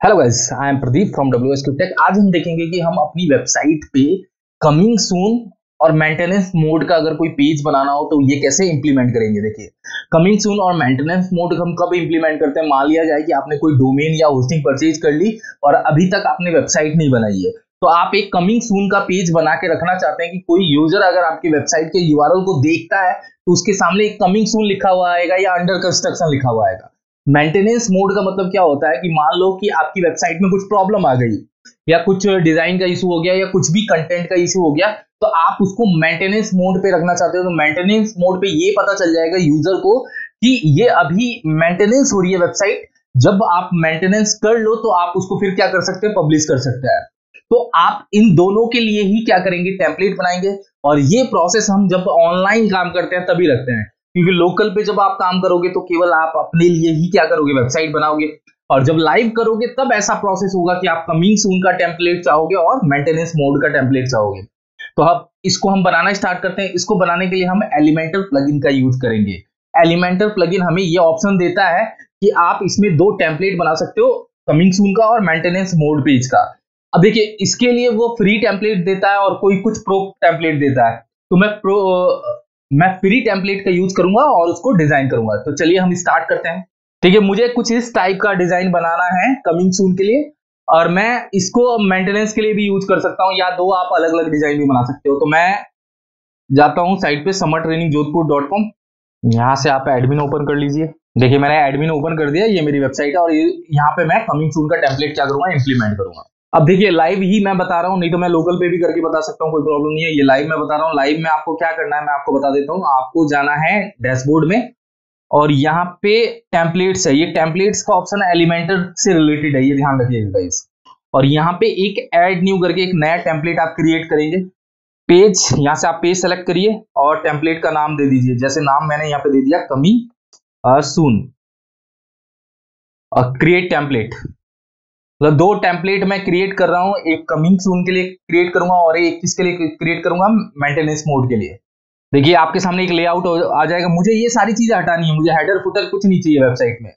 Hello guys I am Pradeep from W S tech आज हम देखेंगे कि हम अपनी वेबसाइट पे कमिंग सून और मेंटेनेंस मोड का अगर कोई पेज बनाना हो तो ये कैसे इंप्लीमेंट करेंगे? देखिए कमिंग सून और मेंटेनेंस मोड हम कब इंप्लीमेंट करते हैं? मान लिया जाए कि आपने कोई डोमेन या होस्टिंग परचेज कर ली और अभी तक आपने वेबसाइट नहीं बनाई है। तो आप एक कमिंग सून का पेज बना के रखना चाहते हैं कि कोई यूज़र अगर आपकी वेबसाइट के यूआरएल को देखता है तो उसके सामने एक कमिंग सून लिखा हुआ आएगा या अंडर कंस्ट्रक्शन लिखा हुआ आएगा। मेंटेनेंस मोड का मतलब क्या होता है कि मान लो कि आपकी वेबसाइट में कुछ प्रॉब्लम आ गई, या कुछ डिज़ाइन का इशू हो गया, या कुछ भी कंटेंट का इशू हो गया तो आप उसको मेंटेनेंस मोड पे रखना चाहते हो तो मेंटेनेंस मोड पे ये पता चल जाएगा यूज़र को कि ये अभी मेंटेनेंस हो रही है वेबसाइट जब आप मेंटेनेंस कर लो तो आप उसको फिर क्या कर सकते हैं पब्लिश कर सकते हैं। तो आप इन दोनों के लिए ही क्या करेंगे टेम्पलेट बनाएँगे, और ये प्रोसेस हम जब ऑनलाइन काम करते हैं, तभी रखते हैं। क्योंकि लोकल पे जब आप काम करोगे तो केवल आप अपने लिए ही क्या करोगे? वेबसाइट बनाओगे। और जब लाइव करोगे, तब ऐसा प्रोसेस होगा कि आप कमिंग सून का टेम्पलेट चाहोगे और मेंटेनेंस मोड का टेम्पलेट चाहोगे। तो अब इसको हम बनाना स्टार्ट करते हैं। इसको बनाने के लिए हम एलिमेंटल प्लगइन का यूज़ करेंगे। एलिमेंटल प्लगइन हमें ये ऑप्शन देता है कि आप इसमें दो टेम्पलेट बना सकते हो कमिंग सून का और मेंटेनेंस मोड पेज का। अब देखिए, इसके लिए वो फ्री टेम्पलेट देता है और कोई कुछ प्रो टेम्पलेट देता है। तो मैं प्रो मैं फ्री टेम्पलेट का यूज़ करूँगा और उसको डिज़ाइन करूँगा। तो चलिए हम स्टार्ट करते हैं। ठीक है, मुझे कुछ इस टाइप का डिज़ाइन बनाना है कमिंग सून के लिए और मैं इसको मेंटेनेंस के लिए भी यूज़ कर सकता हूँ या दो आप अलग अलग डिज़ाइन भी बना सकते हो। तो मैं जाता हूँ साइट पे summer training Jodhpur dot com यहाँ से आप एडमिन ओपन कर लीजिए। देखिए, मैंने एडमिन ओपन कर दिया, ये मेरी वेबसाइट है और यहाँ पे मैं कमिंग सून का टेम्पलेट क्या करूँगा इंप्लीमेंट करूँगा। अब देखिए लाइव ही मैं बता रहा हूँ, नहीं तो मैं लोकल पे भी करके बता सकता हूँ, कोई प्रॉब्लम नहीं है। ये लाइव मैं बता रहा हूँ। लाइव में आपको क्या करना है, मैं आपको बता देता हूँ। आपको जाना है डैशबोर्ड में और यहाँ पे टेम्पलेट्स है। ये टेम्पलेट्स का ऑप्शन एलिमेंटर से रिलेटेड है, ये ध्यान रखिएगा गाइस और यहाँ पे एक एड न्यू करके एक नया टेम्पलेट आप क्रिएट करेंगे। पेज यहाँ से आप पेज सेलेक्ट करिए और टेम्पलेट का नाम दे दीजिए। जैसे नाम मैंने यहाँ पे दे दिया, कमी सून क्रिएट टेम्पलेट मतलब दो टेम्पलेट मैं क्रिएट कर रहा हूँ, एक कमिंग सून के लिए क्रिएट करूँगा और एक किसके लिए क्रिएट करूँगा? मेंटेनेंस मोड के लिए। देखिए, आपके सामने एक लेआउट आ जाएगा। मुझे ये सारी चीज़ें हटानी है, मुझे हेडर फुटर कुछ नहीं चाहिए वेबसाइट में।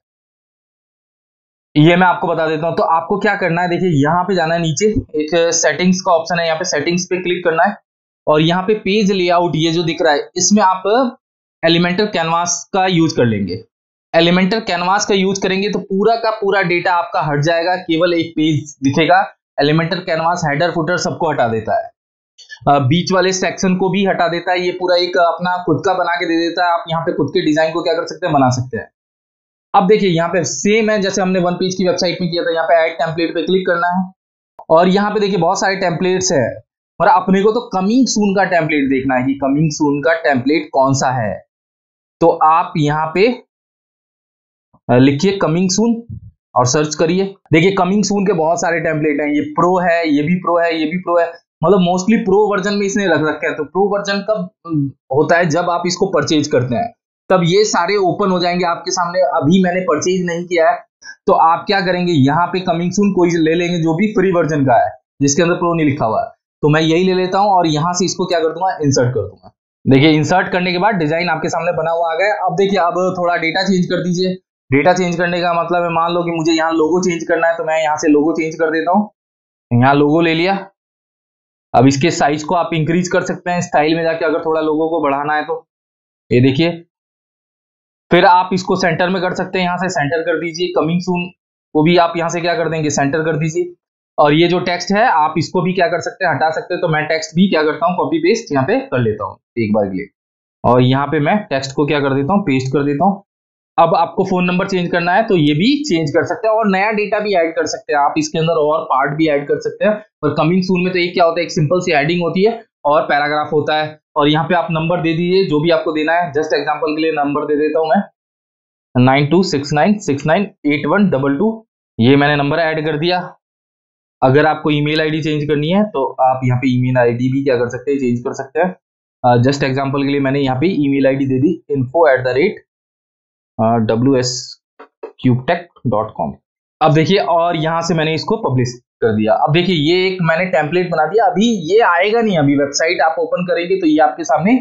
ये मैं आपको बता देता हूँ। तो आपको क्या करना है? देखिए, यहाँ पे जाना है नीचे। एक सेटिंग्स का ऑप्शन है, यहाँ पे सेटिंग्स पे क्लिक करना है। और यहाँ पे पेज लेआउट ये जो दिख रहा है, इसमें आप एलिमेंटल कैनवास का यूज़ कर लेंगे। एलिमेंटल कैनवास का यूज़ करेंगे तो पूरा का पूरा डेटा आपका हट जाएगा, केवल एक पेज दिखेगा। एलिमेंटर कैनवास, हेडर फुटर सबको हटा देता है। बीच वाले सेक्शन को भी हटा देता है, ये पूरा एक अपना खुद का बना के दे देता है। आप यहाँ पे खुद के डिज़ाइन को क्या कर सकते हैं? बना सकते हैं। अब देखिए, यहाँ पे सेम है, जैसे हमने वन पेज की वेबसाइट में किया था, यहाँ पे एड टेम्पलेट पे क्लिक करना है। और यहाँ पे देखिए, बहुत सारे टेम्पलेट्स है। और अपने को तो कमिंग सून का टेम्पलेट देखना है कि कमिंग सून का टेम्पलेट कौन सा है। तो आप यहाँ पे लिखिए कमिंग सून और सर्च करिए। देखिए कमिंग सून के बहुत सारे टेम्पलेट हैं। ये प्रो है, ये भी प्रो है, ये भी प्रो है। मतलब मोस्टली प्रो वर्जन में इसने रख रखा है। तो प्रो वर्जन कब होता है? जब आप इसको परचेज करते हैं। तब ये सारे ओपन हो जाएँगे आपके सामने। अभी मैंने परचेज नहीं किया है। तो आप क्या करेंगे? यहाँ पे कमिंग सून कोई ले लेंगे जो भी फ्री वर्जन का है, जिसके अंदर प्रो नहीं लिखा हुआ है। तो मैं यही ले लेता हूँ और यहाँ से इसको क्या कर दूँगा? इंसर्ट कर दूँगा। देखिए इंसर्ट करने के बाद डिज़ाइन आपके सामने बना हुआ आ गया अब देखिए, अब थोड़ा डेटा चेंज कर दीजिए। डेटा चेंज करने का मतलब है, मान लो कि मुझे यहाँ लोगो चेंज करना है तो मैं यहाँ से लोगो चेंज कर देता हूँ। यहाँ लोगो ले लिया। अब इसके साइज़ को आप इंक्रीज कर सकते हैं स्टाइल में जाके अगर थोड़ा लोगों को बढ़ाना है तो। ये देखिए। फिर आप इसको सेंटर में कर सकते हैं, यहाँ से सेंटर कर दीजिए। कमिंग सून को भी आप यहाँ से क्या कर देंगे सेंटर कर दीजिए। और ये जो टेक्स्ट है, आप इसको भी क्या कर सकते हैं, हटा सकते हैं। तो मैं टेक्स्ट भी क्या करता हूँ कॉपी पेस्ट यहाँ पे कर लेता हूँ, एक बार के लिए। और यहाँ पे मैं टेक्स्ट को क्या कर देता हूँ पेस्ट कर देता हूँ। अब आपको फ़ोन नंबर चेंज करना है तो ये भी चेंज कर सकते हैं और नया डेटा भी ऐड कर सकते हैं। आप इसके अंदर और पार्ट भी ऐड कर सकते हैं। और कमिंग सून में तो एक क्या होता है, एक सिंपल सी एडिंग होती है और पैराग्राफ होता है। और यहाँ पे आप नंबर दे दीजिए, जो भी आपको देना है। जस्ट एग्ज़ाम्पल के लिए नंबर दे देता हूँ मैं। Nine two six nine six nine eight one double two ये मैंने नंबर ऐड कर दिया। अगर आपको ईमेल आईडी चेंज करनी है तो आप यहाँ पे ईमेल आईडी भी क्या कर सकते हैं चेंज कर सकते हैं। जस्ट एग्जांपल के लिए मैंने यहाँ पे ईमेल आईडी दे दी। Info at the rate W S cubetech dot com अब देखिए, और यहाँ से मैंने इसको पब्लिश कर दिया। अब देखिए, ये एक मैंने टेम्पलेट बना दिया। अभी ये आएगा नहीं, अभी वेबसाइट आप ओपन करेंगे तो ये आपके सामने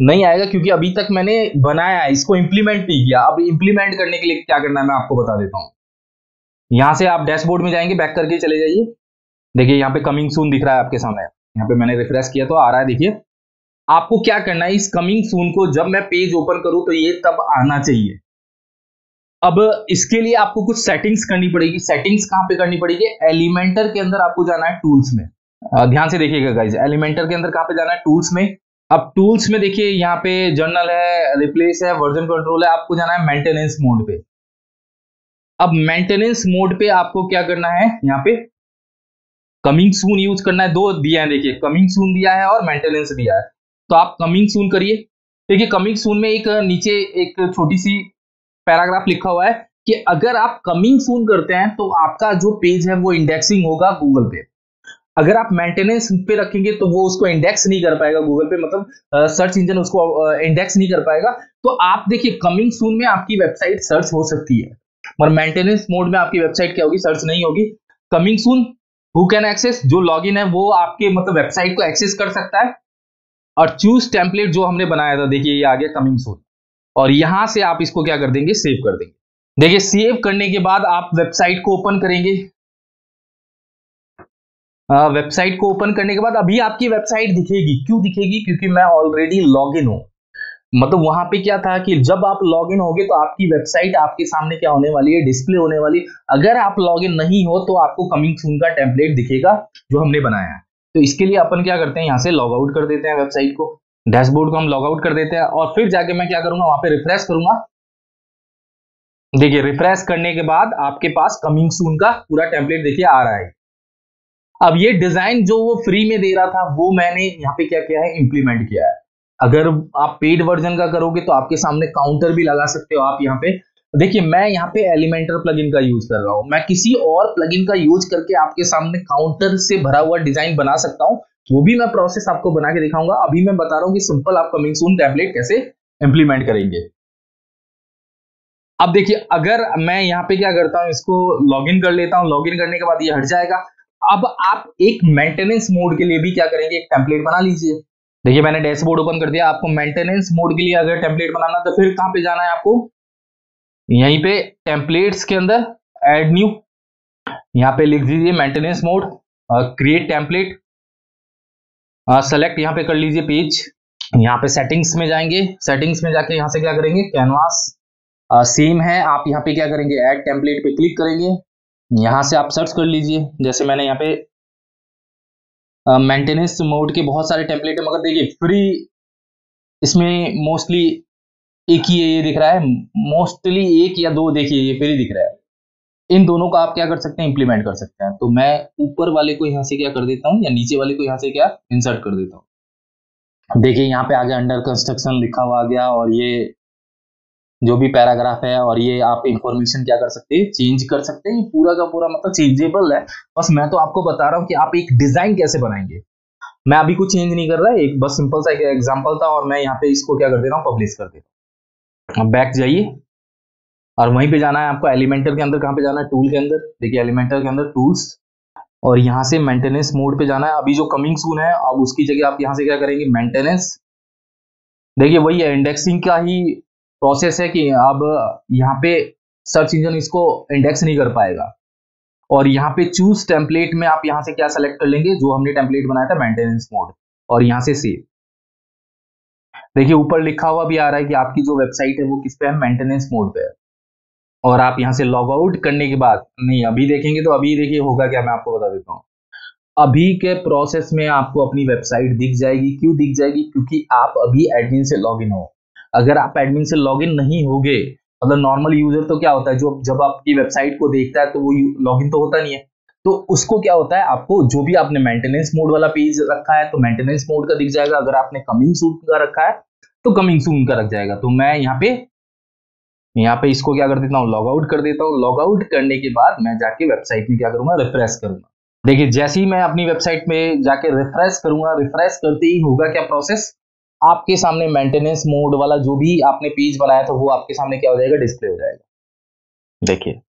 नहीं आएगा, क्योंकि अभी तक मैंने बनाया है, इसको इंप्लीमेंट नहीं किया। अब इंप्लीमेंट करने के लिए क्या करना है, मैं आपको बता देता हूँ। यहाँ से आप डैशबोर्ड में जाएँगे बैक करके चले जाइए। देखिए, यहाँ पे कमिंग सून दिख रहा है आपके सामने। यहाँ पे मैंने रिफ्रेश किया तो आ रहा है, देखिए। आपको क्या करना है, इस कमिंग सून को जब मैं पेज ओपन करूँ तो ये तब आना चाहिए। अब इसके लिए आपको कुछ सेटिंग्स करनी पड़ेगी। सेटिंग्स कहाँ पे करनी पड़ेगी? एलिमेंटर के अंदर आपको जाना है टूल्स में। ध्यान से देखिएगा गाइज़ एलिमेंटर के अंदर कहाँ पे जाना है? टूल्स में। अब टूल्स में देखिए, यहाँ पे जर्नल है रिप्लेस है वर्जन कंट्रोल है, आपको जाना है मेंटेनेंस मोड पे। अब मेंटेनेंस मोड पे आपको क्या करना है? यहाँ पे कमिंग सून यूज़ करना है। दो दिया है, देखिए कमिंग सून दिया है और मेंटेनेंस दिया है। तो आप कमिंग सून करिए। देखिए कमिंग सून में एक, नीचे एक छोटी सी पैराग्राफ लिखा हुआ है कि अगर आप कमिंग सून करते हैं तो आपका जो पेज है वो इंडेक्सिंग होगा गूगल पे। अगर आप मेंटेनेंस पे रखेंगे तो वो उसको इंडेक्स नहीं कर पाएगा गूगल पे मतलब सर्च इंजन उसको इंडेक्स नहीं कर पाएगा। तो आप देखिए कमिंग सून में आपकी वेबसाइट सर्च हो सकती है। और मेंटेनेंस मोड में आपकी वेबसाइट क्या होगी? सर्च नहीं होगी। Coming soon who can access जो लॉगिन है, वो आपके मतलब वेबसाइट को एक्सेस कर सकता है। और चूज़ टेम्पलेट जो हमने बनाया था, देखिए ये आ गया कमिंग सून और यहाँ से आप इसको क्या कर देंगे? सेव कर देंगे. देखिए सेव करने के बाद आप वेबसाइट को ओपन करेंगे। वेबसाइट को ओपन करने के बाद अभी आपकी वेबसाइट दिखेगी। क्यों दिखेगी? क्योंकि मैं ऑलरेडी लॉग इन हूँ। मतलब वहाँ पे क्या था कि जब आप लॉग इन होगे तो आपकी वेबसाइट आपके सामने क्या होने वाली है? डिस्प्ले होने वाली अगर आप लॉग इन नहीं हो तो आपको कमिंग सून का टेम्पलेट दिखेगा, जो हमने बनाया है। तो इसके लिए अपन क्या करते हैं, यहाँ से लॉग आउट कर देते हैं वेबसाइट को। डैशबोर्ड को हम लॉग आउट कर देते हैं और फिर जाके मैं क्या करूँगा, वहाँ पे रिफ्रेश करूँगा। देखिए रिफ्रेश करने के बाद आपके पास कमिंग सून का पूरा टेम्पलेट देखिए आ रहा है। अब ये डिज़ाइन जो वो फ्री में दे रहा था, वो मैंने यहाँ पे क्या किया है इंप्लीमेंट किया है। अगर आप पेड वर्जन का करोगे तो आपके सामने काउंटर भी लगा सकते हो आप यहाँ पे। देखिए, मैं यहाँ पे एलिमेंटर प्लगइन का यूज़ कर रहा हूँ। मैं किसी और प्लगइन का यूज़ करके आपके सामने काउंटर से भरा हुआ डिज़ाइन बना सकता हूँ। वो भी मैं प्रोसेस आपको बना के दिखाऊँगा। अभी मैं बता रहा हूँ कि सिंपल आप कमिंग सून टैबलेट कैसे इंप्लीमेंट करेंगे। अब देखिए, अगर मैं यहाँ पे क्या करता हूँ, इसको लॉगिन कर लेता हूँ। लॉगिन करने के बाद ये हट जाएगा। अब आप एक मेंटेनेंस मोड के लिए भी क्या करेंगे, एक टेम्पलेट बना लीजिए। देखिए, मैंने डैशबोर्ड ओपन कर दिया। आपको मेंटेनेंस मोड के लिए अगर टेम्पलेट बनाना तो फिर कहाँ पे जाना है आपको? यहीं पे टेम्पलेट्स के अंदर एड न्यू यहाँ पे लिख दीजिए maintenance mode create template select यहाँ पे कर लीजिए पेज यहाँ पे सेटिंग्स में जाएँगे सेटिंग्स में जाके यहाँ से क्या करेंगे? कैनवास सेम है, आप यहाँ पे क्या करेंगे? ऐड टेम्पलेट पे क्लिक करेंगे, यहाँ से आप सर्च कर लीजिए, जैसे मैंने यहाँ पे मेंटेनेंस मोड के बहुत सारे टेम्पलेट है, मगर देखिए फ्री इसमें मोस्टली एक ही ये दिख रहा है। मोस्टली एक या दो, देखिए, ये फ्री दिख रहा है। इन दोनों का आप क्या कर सकते हैं इंप्लीमेंट कर सकते हैं। तो मैं ऊपर वाले को यहाँ से क्या कर देता हूँ, या नीचे वाले को यहाँ से क्या इंसर्ट कर देता हूँ। देखिए, यहाँ पे आगे अंडर कंस्ट्रक्शन लिखा हुआ आ गया, और ये जो भी पैराग्राफ है, और ये आप इंफॉर्मेशन क्या कर सकते हैं चेंज कर सकते हैं। पूरा का पूरा मतलब चेंजेबल है। बस मैं तो आपको बता रहा हूँ कि आप एक डिज़ाइन कैसे बनाएँगे। मैं अभी कुछ चेंज नहीं कर रहा, एक बस सिंपल सा एग्ज़ाम्पल था, और मैं यहाँ पे इसको क्या कर दे रहा हूँ पब्लिश कर देता हूँ। अब बैक जाइए। और वहीं पे जाना है आपको एलिमेंटर के अंदर। कहाँ पे जाना है? टूल के अंदर। देखिए एलिमेंटर के अंदर टूल्स और यहाँ से मेंटेनेंस मोड पे जाना है। अभी जो कमिंग सून है, अब उसकी जगह आप यहाँ से क्या करेंगे? मेंटेनेंस देखिए, वही है इंडेक्सिंग का ही प्रोसेस है कि अब यहाँ पे सर्च इंजन इसको इंडेक्स नहीं कर पाएगा। और यहाँ पे चूज़ टेम्पलेट में आप यहाँ से क्या सेलेक्ट कर लेंगे? जो हमने टेम्पलेट बनाया था मेंटेनेंस मोड और यहाँ से सेव देखिए, ऊपर लिखा हुआ भी आ रहा है कि आपकी जो वेबसाइट है वो किस पे है? मेंटेनेंस मोड पे है। और आप यहाँ से लॉग आउट करने के बाद, नहीं, अभी देखेंगे तो अभी देखिए होगा क्या, मैं आपको बता देता हूँ। अभी के प्रोसेस में आपको अपनी वेबसाइट दिख जाएगी। क्यों दिख जाएगी? क्योंकि आप अभी एडमिन से लॉग हो। अगर आप एडमिन से लॉग नहीं होगे मतलब नॉर्मल यूज़र तो क्या होता है? जो, जब आपकी वेबसाइट को देखता है तो वो लॉग तो होता नहीं है। तो उसको क्या होता है, आपको जो भी आपने मेंटेनेंस मोड वाला पेज रखा है तो मेंटेनेंस मोड का दिख जाएगा। अगर आपने कमिंग सून का रखा है तो कमिंग सून का रख जाएगा। तो मैं यहाँ पे यहाँ पे इसको क्या कर देता हूँ लॉग आउट कर देता हूँ। लॉग आउट करने के बाद मैं जाके वेबसाइट में क्या करूँगा रिफ्रेश करूँगा। देखिए, जैसे ही मैं अपनी वेबसाइट में जाके रिफ्रेश करूँगा रिफ्रेश करते ही होगा क्या प्रोसेस आपके सामने मेंटेनेंस मोड वाला जो भी आपने पेज बनाया था, वो आपके सामने क्या हो जाएगा डिस्प्ले हो जाएगा। देखिए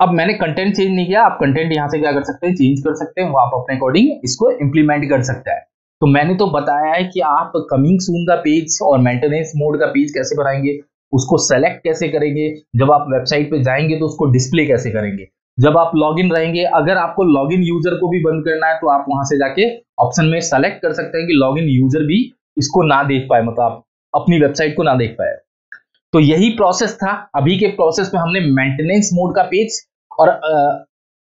अब मैंने कंटेंट चेंज नहीं किया, आप कंटेंट यहाँ से क्या कर सकते हैं? चेंज कर सकते हैं, वो आप अपने अकॉर्डिंग इसको इम्प्लीमेंट कर सकता है। तो मैंने तो बताया है कि आप कमिंग सून का पेज और मेंटेनेंस मोड का पेज कैसे बनाएँगे, उसको सेलेक्ट कैसे करेंगे, जब आप वेबसाइट पे जाएँगे तो उसको डिस्प्ले कैसे करेंगे। जब आप लॉगिन रहेंगे, अगर आपको लॉगिन यूज़र को भी बंद करना है तो आप वहाँ से जाके ऑप्शन में सेलेक्ट कर सकते हैं कि लॉगिन यूज़र भी इसको ना देख पाए मतलब अपनी वेबसाइट को ना देख पाए। तो यही प्रोसेस था। अभी के प्रोसेस में हमने मेंटेनेंस मोड का पेज और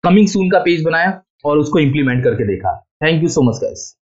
कमिंग uh, सून का पेज बनाया और उसको इंप्लीमेंट करके देखा। Thank you so much guys